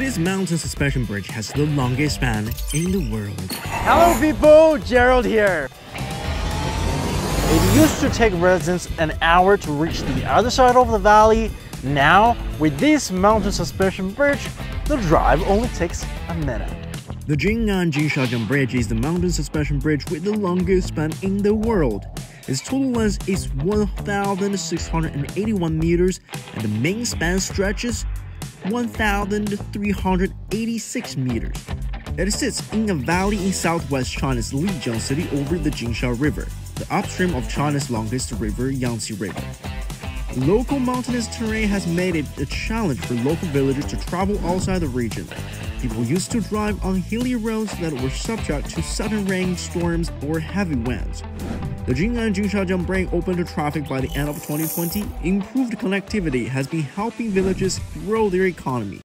This mountain suspension bridge has the longest span in the world. Hello people, Gerald here. It used to take residents an hour to reach the other side of the valley. Now, with this mountain suspension bridge, the drive only takes a minute. The Jin'an Jinshajiang Bridge is the mountain suspension bridge with the longest span in the world. Its total length is 1,681 meters and the main span stretches 1,386 meters. It sits in a valley in southwest China's Lijiang city over the Jinsha River, the upstream of China's longest river, Yangtze River. Local mountainous terrain has made it a challenge for local villagers to travel outside the region. People used to drive on hilly roads that were subject to sudden rain, storms, or heavy winds. The Jin'an Jinshajiang Bridge opened to traffic by the end of 2020. Improved connectivity has been helping villages grow their economy.